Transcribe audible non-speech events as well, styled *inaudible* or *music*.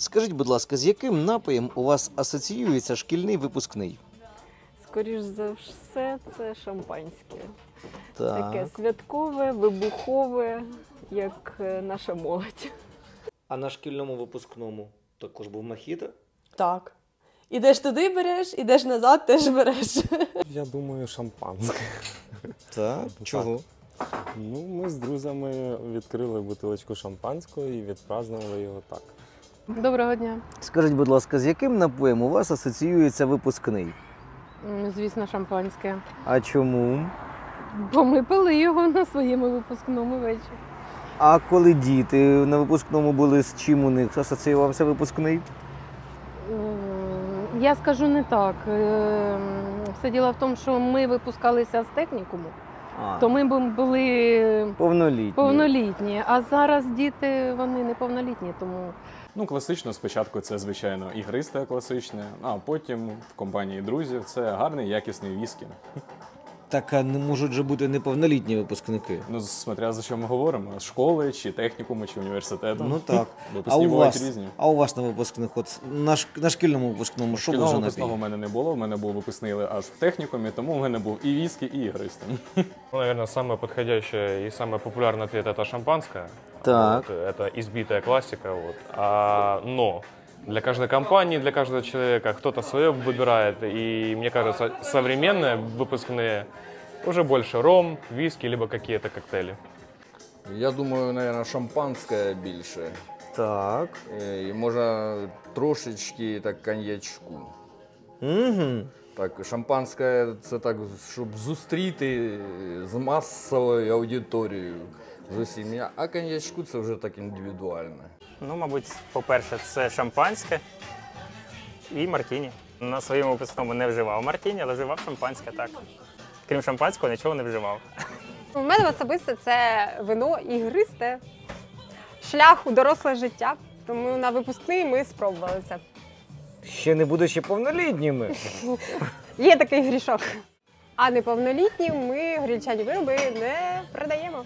Скажіть, будь ласка, з яким напоєм у вас асоціюється шкільний випускний? Скоріш за все, це шампанське. Так. Таке святкове, вибухове, як е, наша молодь. А на шкільному випускному також був мохіто? Так. Ідеш туди береш, ідеш назад, теж береш. Я думаю, шампанське. Так. Чого? Ну, ми з друзями відкрили бутилочку шампанського і відпразнували його так. Доброго дня. Скажіть, будь ласка, з яким напоєм у вас асоціюється випускний? Звісно, шампанське. А чому? Бо ми пили його на своєму випускному вечорі. А коли діти на випускному були, з чим у них асоціювався випускний? Я скажу не так. Ем, Все діло в тому, що ми випускалися з технікуму, А, то ми бу- були повнолітні. повнолітні, а зараз діти вони неповнолітні, тому Ну, класично спочатку це, звичайно, ігристе класичне, а потім в компанії друзів це гарний якісний віскі. Так, а не можуть же бути неповнолітні випускники. Ну, смотря за що ми говоримо, з школи, чи технікуму, чи університету. Ну так. *laughs* А Випускні у бувають вас, різні. а у вас на випускних, от на, ш- на шкільному випускному, що був Шкільного за випускного в напій? мене не було, в мене був випускний аж в технікумі, тому в мене був і віскі, і ігристе. Ну, *laughs* наверное, самый подходящий и самый популярный ответ это шампанское. Так. Вот, это избитая классика. Вот. А, но для каждой компании, для каждого человека кто-то свое выбирает. И мне кажется, современные выпускные уже больше ром, виски, либо какие-то коктейли. Я думаю, наверное, шампанське більше. Так. Е, І можна трошечки так коньячку. Угу. Так, шампанське це так, щоб зустріти з масовою аудиторією з усім. Я- А коньячку це вже так індивідуально. Ну, мабуть, по-перше, це шампанське і мартіні. На своєму випускному не вживав мартіні, але вживав шампанське так. Крім шампанського, нічого не вживав. У мене особисто це вино ігристе, шлях у доросле життя. Тому на випускний ми спробували це. Ще не будучи повнолітніми. *laughs* Є такий грішок. А неповнолітнім ми гречані вироби не продаємо.